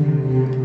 Amen.